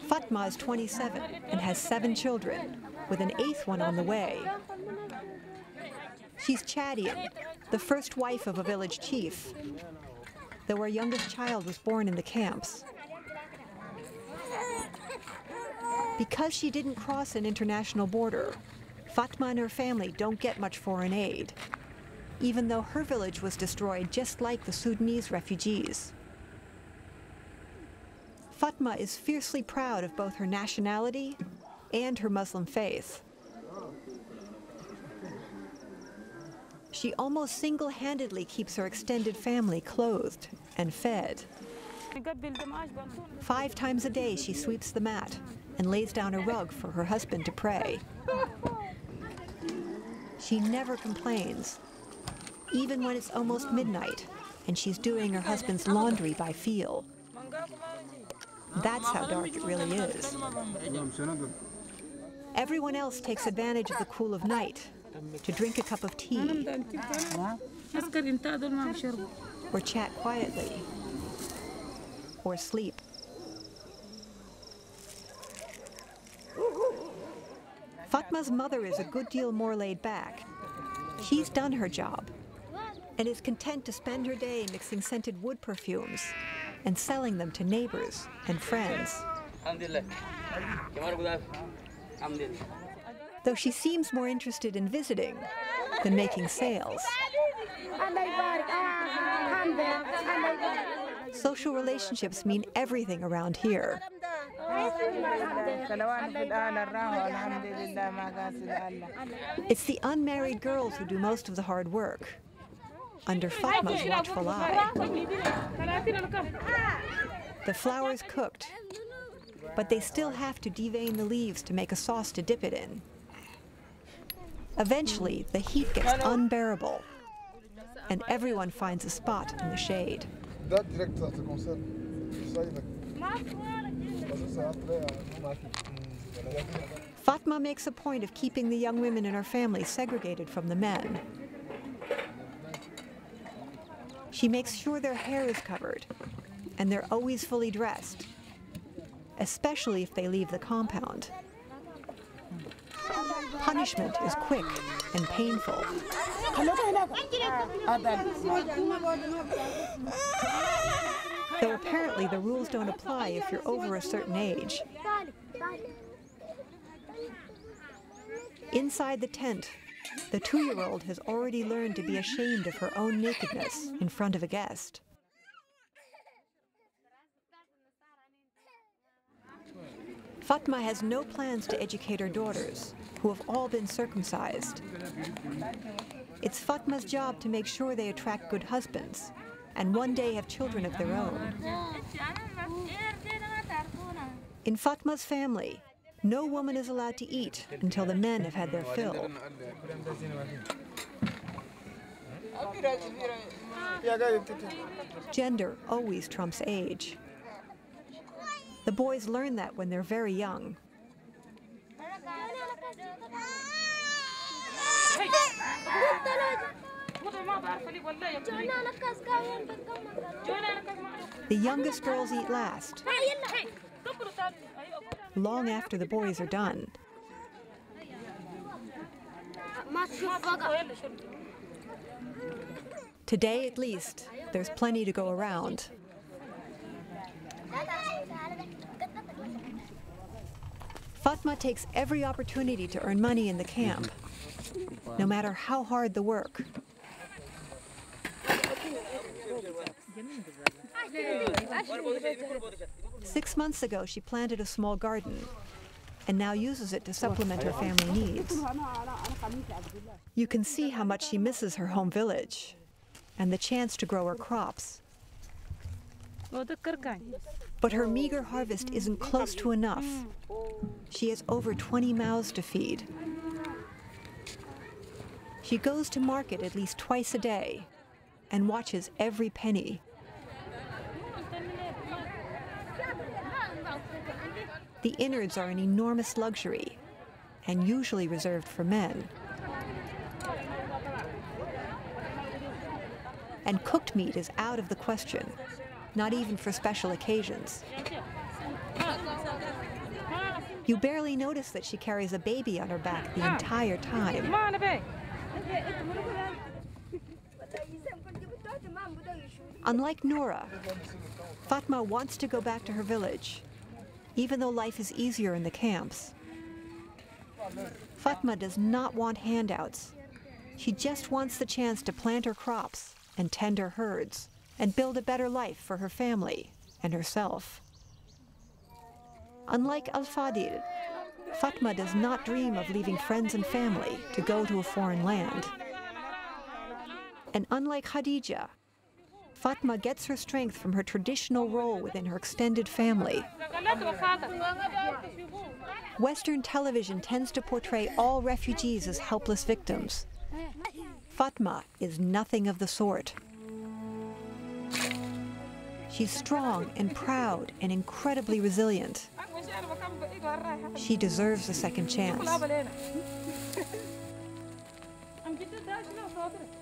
Fatma is 27 and has seven children, with an eighth one on the way. She's Chadian, the first wife of a village chief, though her youngest child was born in the camps. Because she didn't cross an international border, Fatma and her family don't get much foreign aid, even though her village was destroyed just like the Sudanese refugees. Fatma is fiercely proud of both her nationality and her Muslim faith. She almost single handedly keeps her extended family clothed and fed. Five times a day, she sweeps the mat and lays down a rug for her husband to pray. She never complains, even when it's almost midnight and she's doing her husband's laundry by feel. That's how dark it really is. Everyone else takes advantage of the cool of night to drink a cup of tea or chat quietly or sleep. Fatma's mother is a good deal more laid back. She's done her job and is content to spend her day mixing scented wood perfumes and selling them to neighbors and friends. Though she seems more interested in visiting than making sales. Social relationships mean everything around here. It's the unmarried girls who do most of the hard work, under Fatma's watchful eye. The flour is cooked, but they still have to devein the leaves to make a sauce to dip it in. Eventually, the heat gets unbearable, and everyone finds a spot in the shade. Fatma makes a point of keeping the young women in her family segregated from the men. She makes sure their hair is covered and they're always fully dressed, especially if they leave the compound. Punishment is quick and painful. Though apparently the rules don't apply if you're over a certain age. Inside the tent, the two year old has already learned to be ashamed of her own nakedness in front of a guest. Fatma has no plans to educate her daughters, who have all been circumcised. It's Fatma's job to make sure they attract good husbands and one day have children of their own. In Fatma's family, no woman is allowed to eat until the men have had their fill. Gender always trumps age. The boys learn that when they're very young. The youngest girls eat last, long after the boys are done. Today, at least, there's plenty to go around. Fatma takes every opportunity to earn money in the camp, no matter how hard the work. Six months ago, she planted a small garden and now uses it to supplement her family needs. You can see how much she misses her home village and the chance to grow her crops. But her meager harvest isn't close to enough. She has over 20 mouths to feed. She goes to market at least twice a day and watches every penny. The innards are an enormous luxury and usually reserved for men. And cooked meat is out of the question, not even for special occasions. You barely notice that she carries a baby on her back the entire time. Unlike Nora, Fatma wants to go back to her village, even though life is easier in the camps. Fatma does not want handouts. She just wants the chance to plant her crops and tend her herds and build a better life for her family and herself. Unlike Al Fadil, Fatma does not dream of leaving friends and family to go to a foreign land. And unlike Khadija, Fatma gets her strength from her traditional role within her extended family. Western television tends to portray all refugees as helpless victims. Fatma is nothing of the sort. She's strong and proud and incredibly resilient. She deserves a second chance.